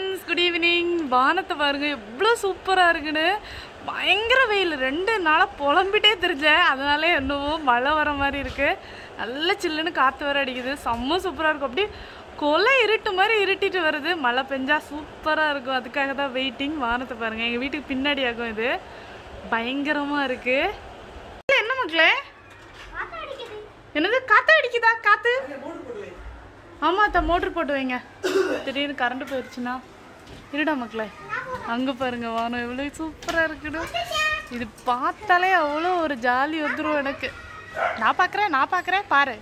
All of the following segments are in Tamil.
ஃப்ரெண்ட்ஸ் குட் ஈவினிங் வானத்தை பாருங்க எவ்வளோ சூப்பராக இருக்குன்னு. பயங்கர வெயில். ரெண்டு நாளாக புலம்பிட்டே தெரிஞ்சேன் அதனால என்னவோ மழை வர மாதிரி இருக்குது நல்ல சில்லுன்னு காற்று வர அடிக்குது. செம்ம சூப்பராக இருக்கும். அப்படியே கொலை இருட்டு மாதிரி இருட்டிட்டு வருது. மழை பெஞ்சால் சூப்பராக இருக்கும். அதுக்காக தான் வெயிட்டிங் வானத்தை பாருங்கள் எங்கள் வீட்டுக்கு பின்னாடி ஆகும் இது. பயங்கரமாக இருக்குது என்ன மக்களே? என்னது காற்று அடிக்குதா? காற்று ஆமாம் அத்தா மோட்ரு போட்டு வைங்க. திடீர்னு கரண்ட் போயிடுச்சுன்னா. இருடா மக்களே. அங்க பாருங்க வானம் எவ்வளவு சூப்பரா இருக்குன்னு இது பார்த்தாலே அவ்வளோ ஒரு ஜாலி வந்துடும் எனக்கு. நான் பார்க்குறேன் நான் பார்க்குறேன் பாரு.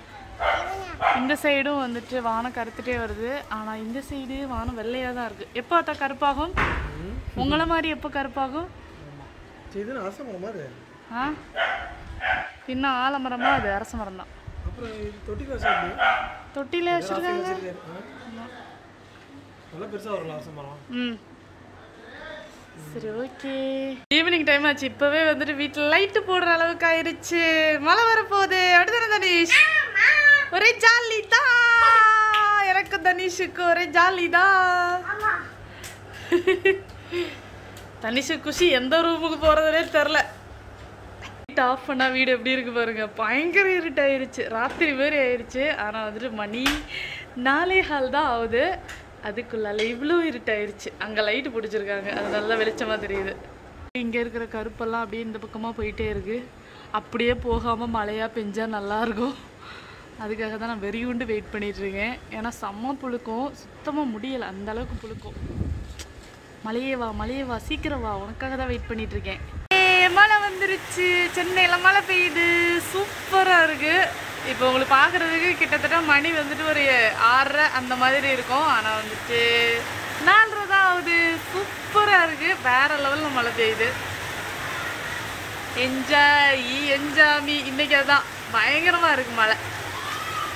இந்த சைடும் வந்துட்டு வானம் கருத்துட்டே வருது. ஆனா இந்த சைடு வானம் வெள்ளையா தான் இருக்கு. எப்போ அத்தா கருப்பாகும்? உங்களை மாதிரி எப்போ கருப்பாகும்? ஆ? இன்னும் ஆலமரமா அது அரச மரம் தான் தொட்டிலே வச்சிருக்காங்க நல்லா பெருசாக வரலாம் அரச மரம் ம். சரி ஓகே. ஈவினிங் டைம் ஆச்சு. இப்போவே வந்துட்டு வீட்டில் லைட்டு போடுற அளவுக்கு ஆயிடுச்சு மழை வரப்போகுது. அப்படிதானே தனிஷ்? ஒரே ஜாலி தான் எனக்கு தனீஷுக்கு ஒரே ஜாலி தான் தனிஷு குஷி எந்த ரூமுக்கு போகிறதுனே தெரில லைட் ஆஃப் பண்ணால் வீடு எப்படி இருக்கு பாருங்க. பயங்கர இருட்டாயிருச்சு. ராத்திரி மாதிரி ஆயிருச்சு. ஆனால் வந்துட்டு மணி நாலே ஹால் தான் ஆகுது. அதுக்குள்ளால இவ்வளோ இருட்டாயிருச்சு அங்கே லைட்டு பிடிச்சிருக்காங்க. அது நல்லா வெளிச்சமாக தெரியுது. இங்கே இருக்கிற கருப்பெல்லாம் அப்படியே இந்த பக்கமாக போயிட்டே இருக்கு. அப்படியே போகாமல் மழையாக பெஞ்சால் நல்லாயிருக்கும் அதுக்காக தான் நான் வெறியுண்டு வெயிட் பண்ணிகிட்ருக்கேன் ஏன்னா செம்ம புழுக்கும். சுத்தமாக முடியலை. அந்தளவுக்கு புழுக்கும். மழையே வா மழையே வா. சீக்கிரம் வா. உனக்காக தான் வெயிட் பண்ணிகிட்ருக்கேன் மழை வந்துருச்சு. சென்னையில் மழை பெய்யுது. சூப்பராக இருக்குது இப்போ உங்களுக்கு பார்க்கறதுக்கு கிட்டத்தட்ட மணி வந்துட்டு ஒரு ஆறரை அந்த மாதிரி இருக்கும். ஆனால் வந்துட்டு நாலரை தான் ஆகுது சூப்பராக இருக்குது வேற லெவலில் மழை பெய்யுது. என்ஜாய் என்ஜாமி. இன்றைக்கி அதுதான் பயங்கரமாக இருக்குது மழை.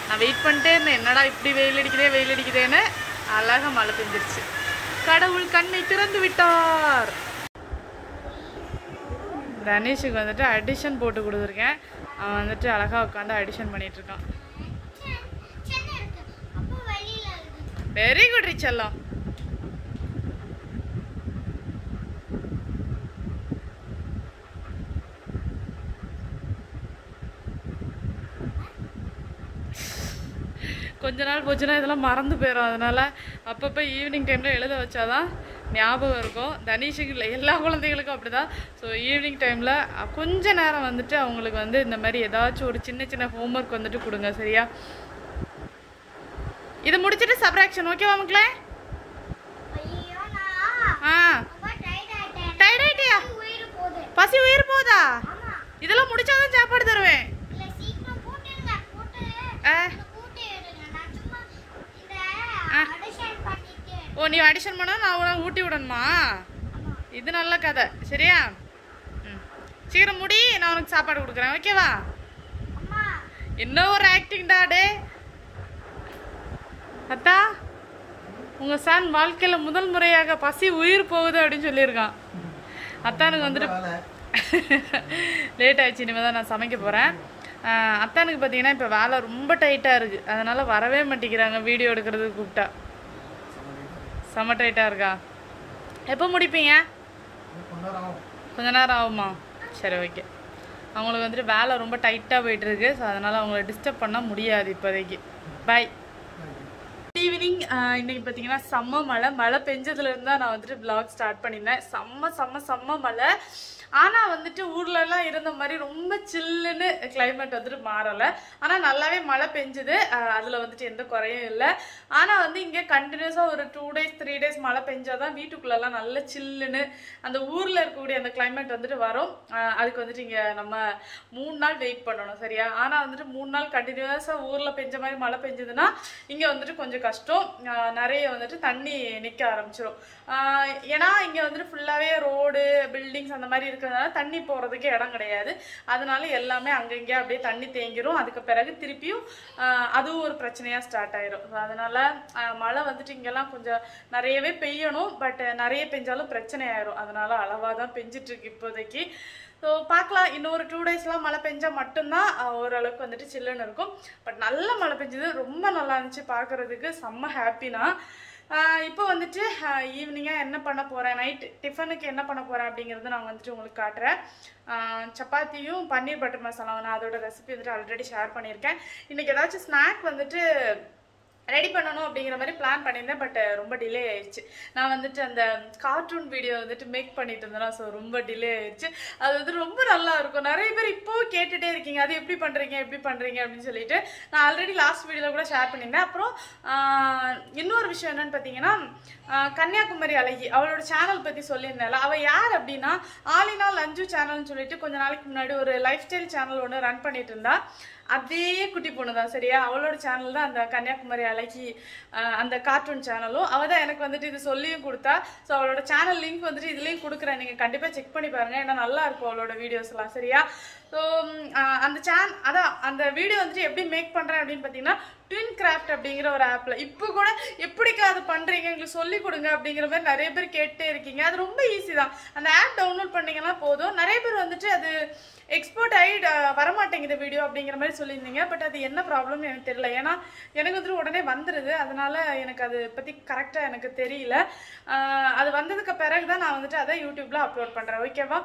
நான் வெயிட் பண்ணிட்டே இருந்தேன். என்னடா இப்படி வெயில் அடிக்குதே வெயில் அடிக்குதேன்னு அழகா மழை பெஞ்சிருச்சு. கடவுள் கண்ணை திறந்து விட்டார். தனேஷுக்கு வந்துட்டு அடிஷன் போட்டு கொடுத்துருக்கேன். அவன் வந்துட்டு அழகாக உட்காந்து அடிஷன் பண்ணிட்டு இருக்கான். வெரி குட் ரிச்செல்லாம் கொஞ்ச நாள் போச்சுன்னா இதெல்லாம் மறந்து போயிடும் அதனால அப்பப்போ ஈவினிங் டைமில் எழுத வச்சாதான் ஞாபகம் இருக்கும். தனீஷுக்கு இல்லை எல்லா குழந்தைகளுக்கும் அப்படிதான். ஸோ ஈவினிங் டைமில் கொஞ்ச நேரம் வந்துட்டு அவங்களுக்கு வந்து இந்த மாதிரி ஏதாச்சும் ஒரு சின்ன சின்ன ஹோம்ஒர்க் வந்துட்டு கொடுங்க சரியா? இது முடிச்சிட்டு சப்ராக்ஷன் ஓகேவா மக்களே? ஆ. டயர்ட் ஆயிட்டியா? பசி உயிர் போதா? இதெல்லாம் முடிச்சாதான் சாப்பாடு தருவேன். ஓ நீ அடிஷன் பண்ணா நான் உனக்கு ஊட்டி விடணுமா? இது நல்ல கதை. சரியா? ம். சீக்கிரம் முடி நான் உனக்கு சாப்பாடு கொடுக்குறேன். ஓகேவா என்ன ஒரு ஆக்டிங் டாடே அத்தா உங்க சன் வாழ்க்கையில முதல் முறையாக பசி உயிர் போகுது அப்படின்னு சொல்லியிருக்கான். அத்தானுக்கு வந்துட்டு லேட் ஆயிடுச்சு இனிமேல் தான் நான் சமைக்க போகிறேன் அத்தானுக்கு பார்த்தீங்கன்னா இப்போ வேலை ரொம்ப டைட்டாக இருக்குது அதனால் வரவே மாட்டேங்கிறாங்க வீடியோ எடுக்கிறதுக்கு கூப்பிட்டா. செம்ம டைட்டாக இருக்கா? எப்போ முடிப்பீங்க? கொஞ்ச நேரம் ஆகுமா? சரி ஓகே அவங்களுக்கு வந்துட்டு வேலை ரொம்ப டைட்டாக போயிட்டுருக்கு. ஸோ அதனால் அவங்கள டிஸ்டர்ப் பண்ண முடியாது இப்போதைக்கு. பாய் ஈவினிங் இன்றைக்கி பார்த்தீங்கன்னா செம்ம மழை. மழை பெஞ்சதுலேருந்து தான் நான் வந்துட்டு ப்ளாக் ஸ்டார்ட் பண்ணியிருந்தேன். செம்ம செம்ம செம்ம மழை. ஆனால் வந்துட்டு ஊர்லலாம் இருந்த மாதிரி ரொம்ப சில்லுன்னு கிளைமேட் வந்துட்டு மாறலை. ஆனால் நல்லாவே மழை பெஞ்சுது. அதில் வந்துட்டு எந்த குறையும் இல்லை. ஆனால் வந்து இங்கே கண்டினியூஸாக ஒரு டூ டேஸ் த்ரீ டேஸ் மழை பெஞ்சாதான் வீட்டுக்குள்ளெல்லாம் நல்ல சில்லுன்னு அந்த ஊரில் இருக்கக்கூடிய அந்த கிளைமேட் வந்துட்டு வரும். அதுக்கு வந்துட்டு இங்கே நம்ம மூணு நாள் வெயிட் பண்ணணும் சரியா? ஆனால் வந்துட்டு மூணு நாள் கண்டினியூஸாக ஊரில் பெஞ்ச மாதிரி மழை பெஞ்சதுன்னா இங்கே வந்துட்டு கொஞ்சம் கஷ்டம். நிறைய வந்துட்டு தண்ணி நிற்க ஆரம்பிச்சிடும் ஏன்னா இங்கே வந்துட்டு ஃபுல்லாகவே ரோடு பில்டிங்ஸ் அந்த மாதிரி இருக்கிறதுனால தண்ணி போகிறதுக்கு இடம் கிடையாது. அதனால எல்லாமே அங்கங்கே அப்படியே தண்ணி தேங்கிரும். அதுக்கு பிறகு திருப்பியும் அதுவும் ஒரு பிரச்சனையாக ஸ்டார்ட் ஆயிரும். So அதனால மழை வந்துட்டு இங்கெல்லாம் கொஞ்சம் நிறையவே பெய்யணும். பட் நிறைய பெஞ்சாலும் பிரச்சனை ஆயிரும். அதனால அளவாக தான் பெஞ்சிட்டு இருக்கு இப்போதைக்கு. ஸோ பார்க்கலாம். இன்னொரு டூ டேஸ்லாம் மழை பெஞ்சால் மட்டும்தான் ஓரளவுக்கு வந்துட்டு சில்லுன்னு இருக்கும். பட் நல்ல மழை பெஞ்சது. ரொம்ப நல்லா இருந்துச்சு பார்க்குறதுக்கு. செம்ம ஹாப்பினா இப்போ வந்துட்டு ஈவினிங்காக என்ன பண்ண போகிறேன் நைட் டிஃபனுக்கு என்ன பண்ண போகிறேன் அப்படிங்கிறது நான் வந்துட்டு உங்களுக்கு காட்டுறேன். சப்பாத்தியும் பன்னீர் பட்டர் மசாலா நான் அதோட ரெசிபி வந்துட்டு ஆல்ரெடி ஷேர் பண்ணியிருக்கேன். இன்றைக்கி ஏதாச்சும் ஸ்நாக் வந்துட்டு ரெடி பண்ணணும் அப்படிங்கிற மாதிரி பிளான் பண்ணியிருந்தேன் பட் ரொம்ப டிலே ஆயிடுச்சு. நான் வந்துட்டு அந்த கார்ட்டூன் வீடியோ வந்துட்டு மேக் பண்ணிட்டு இருந்தேன் ஸோ ரொம்ப டிலே ஆயிடுச்சு. அது வந்து ரொம்ப நல்லா இருக்கும். நிறைய பேர் இப்போ கேட்டுட்டே இருக்கீங்க. அது எப்படி பண்ணுறீங்க எப்படி பண்ணுறீங்க அப்படின்னு சொல்லிட்டு நான் ஆல்ரெடி லாஸ்ட் வீடியோவில் கூட ஷேர் பண்ணியிருந்தேன். அப்புறம் இன்னொரு விஷயம் என்னன்னு பார்த்தீங்கன்னா கன்னியாகுமரி அழகி அவளோட சேனல் பற்றி சொல்லியிருந்தேன்ல. அவள் யார் அப்படின்னா ஆலினா லஞ்சு சேனல்னு சொல்லிட்டு கொஞ்ச நாளைக்கு முன்னாடி ஒரு லைஃப் ஸ்டைல் சேனல் ஒன்று ரன் பண்ணிட்டு இருந்தா. அதே குட்டி பொண்ணு தான் சரியா? அவளோட சேனல் தான் அந்த கன்னியாகுமரி அழகி அந்த கார்ட்டூன் சேனலும் அவள் தான் எனக்கு வந்துட்டு இது சொல்லியும் கொடுத்தா. ஸோ அவளோட சேனல் லிங்க் வந்துட்டு இதுலேயும் கொடுக்குறேன். நீங்கள் கண்டிப்பாக செக் பண்ணி பாருங்க. ஏன்னா நல்லா இருக்கும் அவளோட வீடியோஸ்லாம் சரியா? ஸோ அந்த சேன் அதான் அந்த வீடியோ வந்துட்டு எப்படி மேக் பண்ணுறேன் அப்படின்னு பார்த்தீங்கன்னா ட்வின் கிராஃப்ட் அப்படிங்கிற ஒரு ஆப்பில் இப்போ கூட எப்படிக்கா அது பண்ணுறீங்க எங்களுக்கு சொல்லி கொடுங்க அப்படிங்கிற மாதிரி நிறைய பேர் கேட்டே இருக்கீங்க. அது ரொம்ப ஈஸி தான். அந்த ஆப் டவுன்லோட் பண்ணிங்கன்னா போதும். நிறைய பேர் வந்துட்டு அது எக்ஸ்போர்ட் ஆகி வரமாட்டேங்குது வீடியோ அப்படிங்கிற மாதிரி சொல்லியிருந்தீங்க. பட் அது என்ன ப்ராப்ளம்னு எனக்கு தெரியல. ஏன்னா எனக்கு வந்துட்டு உடனே வந்துடுது அதனால் எனக்கு அது பற்றி கரெக்டாக எனக்கு தெரியல. அது வந்ததுக்கு பிறகு தான் நான் வந்துட்டு அதை யூடியூப்பில் அப்லோட் பண்ணுறேன் ஓகேவா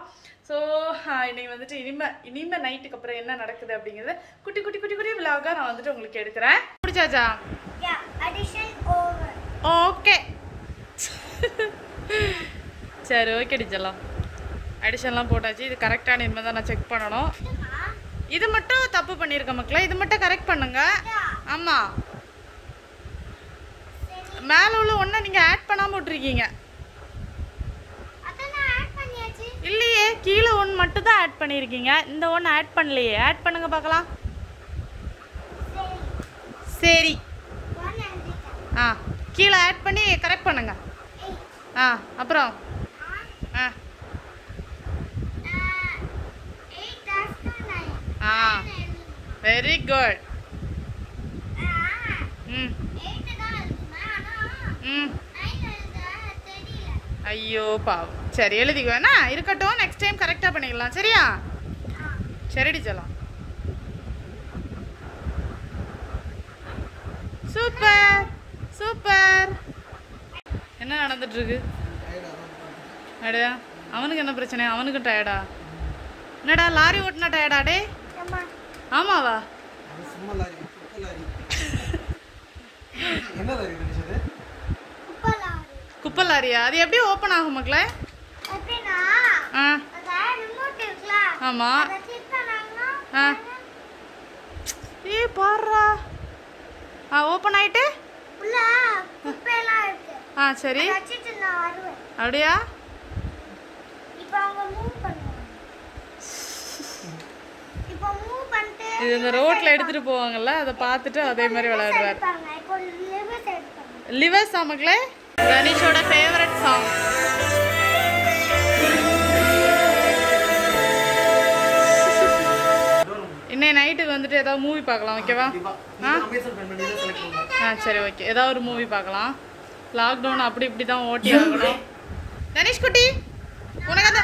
ஸோ இன்னைக்கு வந்துட்டு இனிமே இனிமே நைட்டுக்கு அப்புறம் என்ன நடக்குது அப்படிங்கிறது குட்டி குட்டி குட்டி குட்டி விலாகாக நான் வந்துட்டு உங்களுக்கு எடுக்கிறேன். பிடிச்சாச்சா. ஓகே சரி ஓகே டிச்சலாம் அடிஷன்லாம் போட்டாச்சு. இது கரெக்டான இனிமேல் தான் நான் செக் பண்ணணும். இது மட்டும் தப்பு பண்ணியிருக்க மக்களே. இது மட்டும் கரெக்ட் பண்ணுங்க. ஆமாம் மேலே உள்ள ஒன்றை நீங்கள் ஆட் பண்ணாமல் விட்ருக்கீங்க அதான் நான் add பண்ணியாச்சு. இல்லையே கீழே ஒன்று மட்டும் தான் ஆட் பண்ணியிருக்கீங்க இந்த ஒன்று ஆட் பண்ணலையே. ஆட் பண்ணுங்க பார்க்கலாம். சரி. ஆ கீழே ஆட் பண்ணி கரெக்ட் பண்ணுங்க. ஆ அப்புறம். ஆ. ஆ வெரி குட் ம். ம். ஐயோ பாவம். சரி எழுதிக்கோ. வேணா இருக்கட்டும் நெக்ஸ்ட் டைம் கரெக்டாக பண்ணிக்கலாம் சரியா? சரிடி செல்லம். சூப்பர். சூப்பர். என்ன நடந்துட்டு இருக்கு அடையா அவனுக்கு என்ன பிரச்சனை? அவனுக்கு டயர்டா என்னடா லாரி ஓட்டினா டயர்டா டே அம்மா, ஆமாவா? அது சும்மா லாரி குப்பை லாரி. என்ன லாரி நினைச்சது குப்பை லாரி. குப்பை லாரியா? அது எப்படி ஓப்பன் ஆகும் மக்களே? ஆ. ஆமாம் ஆ. ஏ பாடுறா ஆ ஓப்பன் ஆகிட்டு ஆ சரி. அப்படியா? இது இந்த ரோட்டில் எடுத்துகிட்டு போவாங்கல்ல அதை பார்த்துட்டு அதே மாதிரி விளையாடுறாரு லிவர் சாமக்களே கணேஷோட ஃபேவரட் சாங் இன்னைக்கு நைட்டுக்கு வந்துட்டு ஏதாவது மூவி பார்க்கலாம் ஓகேவா ஆ? சரி ஓகே ஏதாவது ஒரு மூவி பார்க்கலாம். லாக்டவுன் அப்படி இப்படி தான் ஓட்டி ஆகணும். தனிஷ் குட்டி உனக்கு அந்த.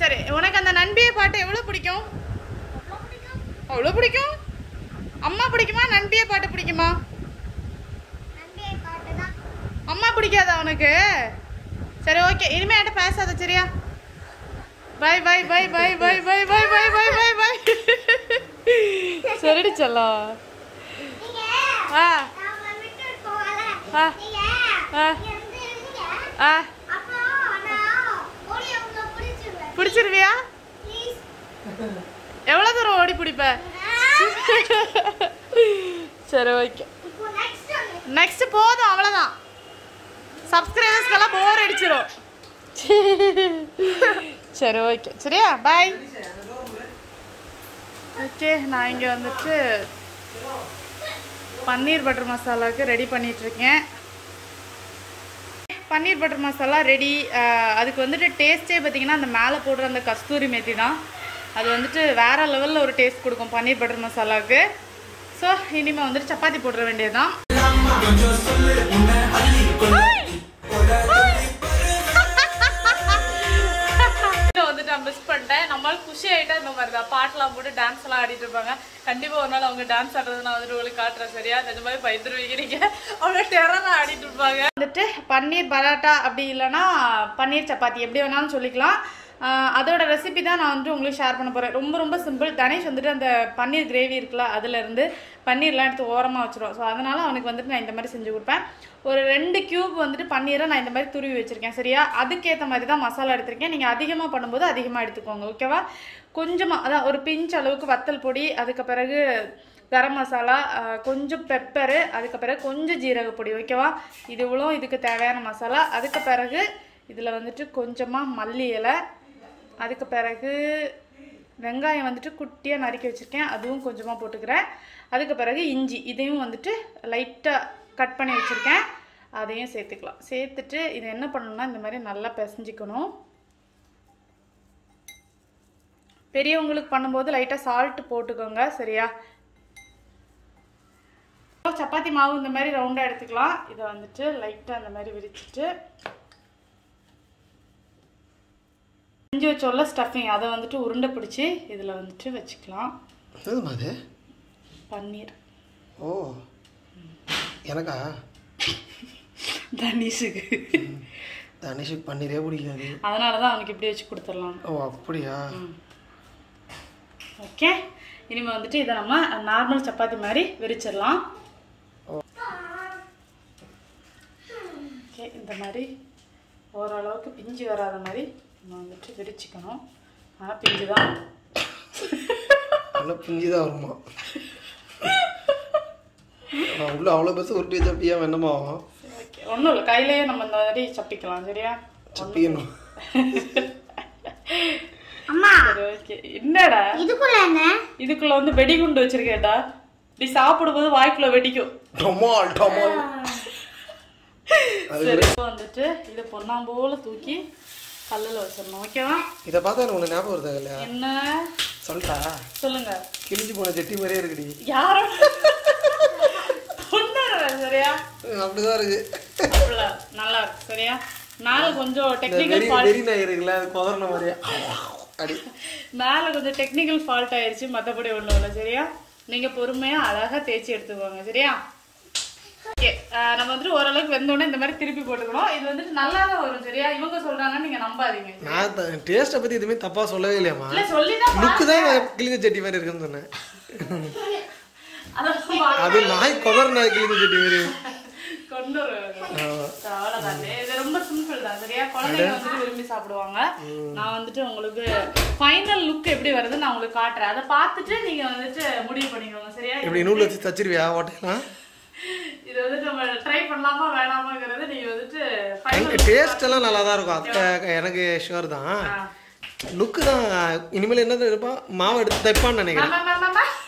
சரி உனக்கு அந்த நண்பியை பாட்டு எவ்வளோ பிடிக்கும்? அவ்வளோ பிடிக்கும்? அம்மா பிடிக்குமா? நண்பியை பாட்டு பிடிக்குமா. அம்மா பிடிக்காதா உனக்கு? சரி ஓகே இனிமே என்கிட்ட பேசாத சரியா? Bye bye bye bye bye bye bye bye bye bye bye சரிடி செல்லம் ஆ. ஆ. ஆ. ஆ. பிடிச்சிருவியா? எவ்வளோ தூரம் ஓடி பிடிப்ப? சரி ஓகே நெக்ஸ்ட் போதும் அவ்வளோதான். சப்ஸ்கிரைபர்ஸ்க்கெல்லாம் போர் அடிச்சிரும். சரி ஓகே சரியா? பாய் ஓகே நான் இங்கே வந்துட்டு பன்னீர் பட்டர் மசாலாவுக்கு ரெடி பண்ணிகிட்ருக்கேன் பன்னீர் பட்டர் மசாலா ரெடி அதுக்கு வந்துட்டு டேஸ்ட்டே பார்த்தீங்கன்னா அந்த மேலே போடுற அந்த கஸ்தூரி மேத்தி தான். அது வந்துட்டு வேறு லெவலில் ஒரு டேஸ்ட் கொடுக்கும் பன்னீர் பட்டர் மசாலாவுக்கு. ஸோ இனிமேல் வந்துட்டு சப்பாத்தி போட்டுற வேண்டியது தான் இருப்பாங்க கண்டிப்பா ஒரு நாள் அவங்க டான்ஸ் ஆடுறது நான் வந்துட்டு உங்களுக்கு காட்டுறேன் சரியா? நிஜமாவே பயந்துருவீங்க. நீங்க அவங்க டெரரா ஆடிட்டு இருப்பாங்க. வந்துட்டு பன்னீர் பரோட்டா அப்படி இல்லைன்னா பன்னீர் சப்பாத்தி எப்படி வேணாலும் சொல்லிக்கலாம். அதோட ரெசிபி தான் நான் வந்துட்டு உங்களுக்கு ஷேர் பண்ண போகிறேன் ரொம்ப ரொம்ப சிம்பிள் தனேஷ் வந்துட்டு அந்த பன்னீர் கிரேவி இருக்குல்ல அதுலேருந்து பன்னீர்லாம் எடுத்து ஓரமாக வச்சுருவோம் ஸோ அதனால் அவனுக்கு வந்துட்டு நான் இந்த மாதிரி செஞ்சு கொடுப்பேன். ஒரு ரெண்டு கியூப் வந்துட்டு பன்னீரை நான் இந்த மாதிரி துருவி வச்சுருக்கேன். சரியா? அதுக்கேற்ற மாதிரி தான் மசாலா எடுத்திருக்கேன். நீங்கள் அதிகமாக பண்ணும்போது அதிகமாக எடுத்துக்கோங்க ஓகேவா கொஞ்சமாக அதான் ஒரு பிஞ்ச் அளவுக்கு வத்தல் பொடி அதுக்கு பிறகு கரம் மசாலா கொஞ்சம் பெப்பரு அதுக்கு பிறகு கொஞ்சம் ஜீரகப்பொடி ஓகேவா இது இவ்வளோ இதுக்கு தேவையான மசாலா. அதுக்கு பிறகு இதில் வந்துட்டு கொஞ்சமாக மல்லி இலை அதுக்கு பிறகு வெங்காயம் வந்துட்டு குட்டியாக நறுக்கி வச்சுருக்கேன். அதுவும் கொஞ்சமாக போட்டுக்கிறேன். அதுக்கு பிறகு இஞ்சி இதையும் வந்துட்டு லைட்டாக கட் பண்ணி வச்சுருக்கேன். அதையும் சேர்த்துக்கலாம். சேர்த்துட்டு இது என்ன பண்ணணும்னா இந்த மாதிரி நல்லா பிசைஞ்சிக்கணும். பெரியவங்களுக்கு பண்ணும்போது லைட்டாக சால்ட் போட்டுக்கோங்க சரியா? சப்பாத்தி மாவு இந்த மாதிரி ரவுண்டாக எடுத்துக்கலாம். இதை வந்துட்டு லைட்டாக அந்த மாதிரி விரிச்சிட்டு செஞ்சு வச்சோல்ல ஸ்டஃபிங் அதை வந்துட்டு உருண்டை பிடிச்சி இதில் வந்துட்டு வச்சுக்கலாம். அது? பன்னீர். ஓ எனக்கா? தனீஷுக்கு. தனிஷுக்கு பன்னீரே பிடிக்காது. அதனால தான் அவனுக்கு இப்படி வச்சு கொடுத்துடலாம். ஓ அப்படியா? ஓகே இனிமேல் வந்துட்டு இதை நம்ம நார்மல் சப்பாத்தி மாதிரி விரிச்சிடலாம் ஓகே இந்த மாதிரி ஓரளவுக்கு பிஞ்சு வராத மாதிரி நம்ம வந்துட்டு விரிச்சிக்கணும் ஆனால் பிஞ்சு தான் நல்லா பிஞ்சு தான் வருமா நான் உள்ள அவ்வளோ பெருசு உருட்டி சப்பியா என்னமா ஆகும் ஓகே. ஒன்றும் இல்லை. கையிலேயே நம்ம இந்த மாதிரி சப்பிக்கலாம். சரியா? சப்பியணும் அம்மா. ஓகே. என்னடா? இதுக்குள்ள என்ன? இதுக்குள்ள வந்து வெடிகுண்டு வச்சிருக்கேன்டா. நீ சாப்பிடும்போது வாய்க்குள்ள வெடிக்கும். டமால் டமால். சரி வந்துட்டு இதை பொண்ணாம்போல தூக்கி கல்லில் வச்சிடணும் ஓகேவா இதை பார்த்தா எனக்கு ஒன்று ஞாபகம் வருதா இல்லையா? என்ன? சொல்லிட்டா? சொல்லுங்க. கிழிஞ்சு போன செட்டி மாதிரியே இருக்குடி. யாரும் சரியா? அப்படிதான் இருக்கு. நல்லா இருக்கு சரியா? மேல கொஞ்சம் டெக்னிக்கல் ஃபால்ட் இருக்குல்ல அது குதறின மாதிரியே. அடி. மேல கொஞ்சம் டெக்னிக்கல் ஃபால்ட் ஆயிருச்சு மத்தபடி ஒண்ணும் இல்லை சரியா? நீங்க பொறுமையா அழகா தேய்ச்சி எடுத்துக்கோங்க சரியா? நம்ம வந்துட்டு ஓரளவுக்கு வெந்தோடனே இந்த மாதிரி திருப்பி போட்டுக்கணும். இது வந்துட்டு நல்லா தான் வரும் சரியா? இவங்க சொல்றாங்கன்னு நீங்க நம்பாதீங்க. நான் டேஸ்ட்டை பற்றி எதுவுமே தப்பாக சொல்லவே இல்லையாம்மா. இல்ல சொல்லிதான் லுக்கு தான் கிழிஞ்ச செட்டி மாதிரி இருக்குன்னு சொன்னேன். அது நாய் குதற நாய் கிழிஞ்ச செட்டி மாதிரி. கொண்டு இது ரொம்ப சிம்பிள் தான் சரியா? குழந்தைங்க வந்துட்டு விரும்பி சாப்பிடுவாங்க. நான் வந்துட்டு உங்களுக்கு ஃபைனல் லுக் எப்படி வருது நான் உங்களுக்கு காட்டுறேன். அதை பார்த்துட்டு நீங்க வந்துட்டு முடிவு பண்ணிக்கோங்க சரியா? இப்படி நூல் வச்சு தச்சிருவியா ஓட்டையெல்லாம்? இது வந்துட்டு நம்ம ட்ரை பண்ணலாமா வேணாமாங்கிறது நீங்க வந்துட்டு ஃபைனல் டேஸ்ட் எல்லாம் நல்லா தான் இருக்கும். அத்தை எனக்கு ஷுவர் தான். லுக்கு தான் இனிமேல் என்ன இருப்பா மாவு எடுத்து தைப்பான்னு நினைக்கிறேன்.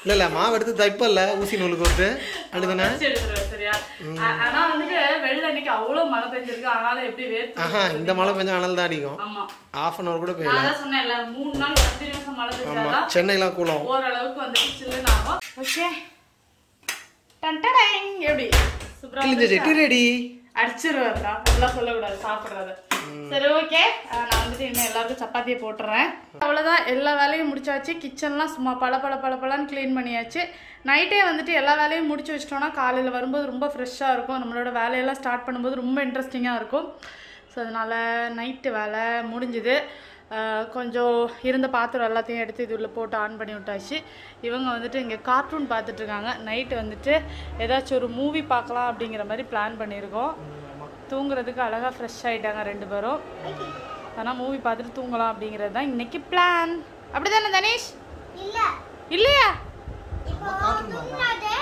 இல்லை இல்லை மாவு எடுத்து தைப்பல்ல ஊசி நூலுக்கு விட்டு அப்படிதானே? எடுத்துருவேன் சரியா? ஆ- ஆனா வந்துட்டு வெள்ள இன்னைக்கு அவ்வளவு மழை பெஞ்சிருக்கு. அதனால எப்படி வேர்த்து ஆஹா இந்த மழை பெஞ்சா அனல் தான் அடிக்கும். ஆமா. ஆஃப் அன் ஹவர் கூட நான் பெய்யல. அதான் சொன்னேன்ல மூணு நாள் கண்டினியூஸா மழை பெஞ்சாதான் சென்னைலாம் கூலம். ஓரளவுக்கு வந்துட்டு சில்லுன்னு ஆகும். ஓகே டன்டடைங் எப்படி? ரெடி அடிச்சிருவேன்டா அதெல்லாம் சொல்லக்கூடாது சாப்பிடுறது. சரி ஓகே. நான் வந்துட்டு இன்னும் எல்லாருக்கும் சப்பாத்தியை போட்டுறேன். அவ்வளோதான் எல்லா வேலையும் முடிச்சாச்சு. கிச்சன்லாம் சும்மா பல பல பல பலன்னு க்ளீன் பண்ணியாச்சு. நைட்டே வந்துட்டு எல்லா வேலையும் முடிச்சு வச்சிட்டோம்னா காலையில் வரும்போது ரொம்ப ஃப்ரெஷ்ஷாக இருக்கும். நம்மளோட வேலையெல்லாம் ஸ்டார்ட் பண்ணும்போது ரொம்ப இன்ட்ரெஸ்டிங்காக இருக்கும். ஸோ அதனால் நைட்டு வேலை முடிஞ்சுது. கொஞ்சம் இருந்த பாத்திரம் எல்லாத்தையும் எடுத்து இது உள்ள போட்டு ஆன் பண்ணி விட்டாச்சு. இவங்க வந்துட்டு இங்கே கார்ட்டூன் பார்த்துட்டு இருக்காங்க. நைட்டு வந்துட்டு ஏதாச்சும் ஒரு மூவி பார்க்கலாம் அப்படிங்கிற மாதிரி பிளான் பண்ணியிருக்கோம். தூங்குறதுக்கு அழகாக ஃப்ரெஷ் ஆகிட்டாங்க ரெண்டு பேரும். ஆனால் மூவி பார்த்துட்டு தூங்கலாம் அப்படிங்கிறது தான் இன்னைக்கு பிளான் அப்படி தானே தனேஷ்? இல்ல. இல்லையா? இப்போ தூங்குறது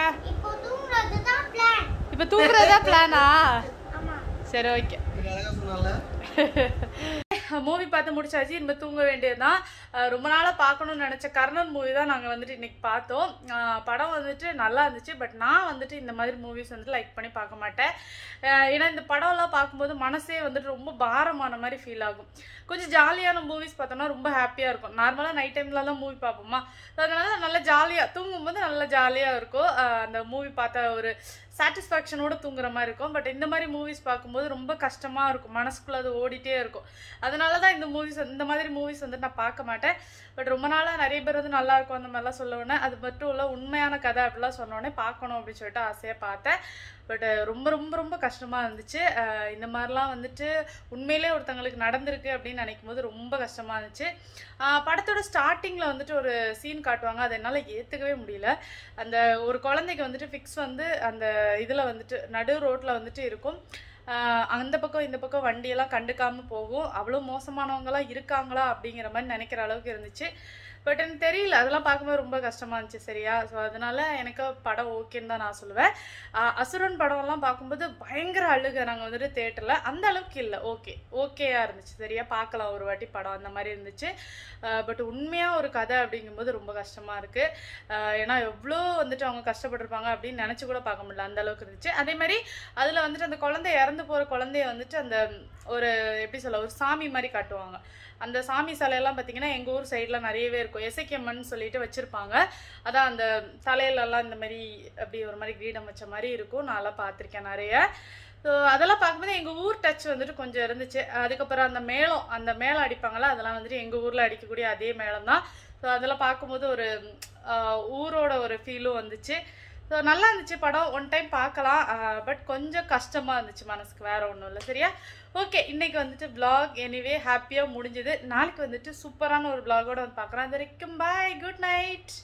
ஆ. இப்போ தூங்குறது தான் பிளான் இப்போ தூங்குறதா பிளானா ஆமா. சரி ஓகே மூவி பார்த்து முடிச்சாச்சு. இனிமே தூங்க வேண்டியதுதான். ரொம்ப நாளாக பார்க்கணும்னு நினச்ச கர்ணன் மூவி தான் நாங்கள் வந்துட்டு இன்னைக்கு பார்த்தோம். படம் வந்துட்டு நல்லா இருந்துச்சு. பட் நான் வந்துட்டு இந்த மாதிரி மூவிஸ் வந்துட்டு லைக் பண்ணி பார்க்க மாட்டேன். ஏன்னா இந்த படம்லாம் பார்க்கும்போது மனசே வந்துட்டு ரொம்ப பாரமான மாதிரி ஃபீல் ஆகும். கொஞ்சம் ஜாலியான மூவிஸ் பார்த்தோம்னா ரொம்ப ஹாப்பியாக இருக்கும். நார்மலாக நைட் டைம்லலாம் மூவி பார்ப்போமா? அதனால நல்லா ஜாலியாக தூங்கும்போது நல்லா ஜாலியாக இருக்கும். அந்த மூவி பார்த்த ஒரு சாட்டிஸ்ஃபேக்ஷனோட தூங்குற மாதிரி இருக்கும். பட் இந்த மாதிரி மூவிஸ் பார்க்கும்போது ரொம்ப கஷ்டமாக இருக்கும். மனசுக்குள்ளே அது ஓடிட்டே இருக்கும். அதனால தான் இந்த மூவிஸ் இந்த மாதிரி மூவிஸ் வந்து நான் பார்க்க மாட்டேன். பட் ரொம்ப நாளாக நிறைய பேர் வந்து நல்லாயிருக்கும் அந்த மாதிரிலாம் சொல்ல உடனே அது மட்டும் இல்லை உண்மையான கதை அப்படிலாம் சொன்னோடனே பார்க்கணும் அப்படின்னு சொல்லிட்டு ஆசையாக பார்த்தேன். பட் ரொம்ப ரொம்ப ரொம்ப கஷ்டமாக இருந்துச்சு. இந்த மாதிரிலாம் வந்துட்டு உண்மையிலே ஒருத்தங்களுக்கு நடந்திருக்கு அப்படின்னு நினைக்கும் போது ரொம்ப கஷ்டமாக இருந்துச்சு. படத்தோட ஸ்டார்டிங்கில் வந்துட்டு ஒரு சீன் காட்டுவாங்க. அதை என்னால் ஏற்றுக்கவே முடியல. அந்த ஒரு குழந்தைக்கு வந்துட்டு ஃபிக்ஸ் வந்து அந்த இதில் வந்துட்டு நடு ரோட்டில் வந்துட்டு இருக்கும். அந்த பக்கம் இந்த பக்கம் வண்டியெல்லாம் கண்டுக்காமல் போகும். அவ்வளோ மோசமானவங்களாம் இருக்காங்களா அப்படிங்கிற மாதிரி நினைக்கிற அளவுக்கு இருந்துச்சு. பட் எனக்கு தெரியல. அதெல்லாம் பார்க்கும்போது ரொம்ப கஷ்டமா இருந்துச்சு. சரியா? ஸோ அதனால எனக்கு படம் ஓகேன்னு தான் நான் சொல்லுவேன். அசுரன் படம்லாம் பார்க்கும்போது பயங்கர அழுக. நாங்கள் வந்துட்டு தேட்டரில் அந்த அளவுக்கு இல்லை. ஓகே ஓகேயா இருந்துச்சு. சரியா? பார்க்கலாம். ஒரு வாட்டி படம் அந்த மாதிரி இருந்துச்சு. பட் உண்மையாக ஒரு கதை அப்படிங்கும்போது ரொம்ப கஷ்டமாக இருக்குது ஏன்னா எவ்வளோ வந்துட்டு அவங்க கஷ்டப்பட்டிருப்பாங்க அப்படின்னு நினச்சி கூட பார்க்க முடியல. அந்த அளவுக்கு இருந்துச்சு. அதே மாதிரி அதில் வந்துட்டு அந்த குழந்தை இறந்து போகிற குழந்தைய வந்துட்டு அந்த ஒரு எப்படி சொல்ல ஒரு சாமி மாதிரி காட்டுவாங்க. அந்த சாமி சிலையெல்லாம் பார்த்தீங்கன்னா எங்கள் ஊர் சைடில் நிறையவே இருக்கும். எசைக்கம்மன் சொல்லிட்டு வச்சுருப்பாங்க. அதான் அந்த தலையிலலாம் இந்த மாதிரி அப்படி ஒரு மாதிரி கிரீடம் வச்ச மாதிரி இருக்கும். நான்லாம் பார்த்துருக்கேன் நிறைய. ஸோ அதெல்லாம் பார்க்கும்போது எங்கள் ஊர் டச் வந்துட்டு கொஞ்சம் இருந்துச்சு. அதுக்கப்புறம் அந்த மேளம் அந்த மேளம் அடிப்பாங்கள்ல அதெல்லாம் வந்துட்டு எங்கள் ஊரில் அடிக்கக்கூடிய அதே மேளம் தான் ஸோ அதெல்லாம் பார்க்கும்போது ஒரு ஊரோட ஒரு ஃபீலும் வந்துச்சு. ஸோ நல்லா இருந்துச்சு படம். ஒன் டைம் பார்க்கலாம். பட் கொஞ்சம் கஷ்டமாக இருந்துச்சு மனசுக்கு. வேறு ஒன்றும் இல்லை. சரியா? ஓகே இன்னைக்கு வந்துட்டு ப்ளாக் எனிவே ஹாப்பியாக முடிஞ்சுது. நாளைக்கு வந்துட்டு சூப்பரான ஒரு ப்ளாகோடு வந்து பார்க்குறேன் அது வரைக்கும் பாய் குட் நைட்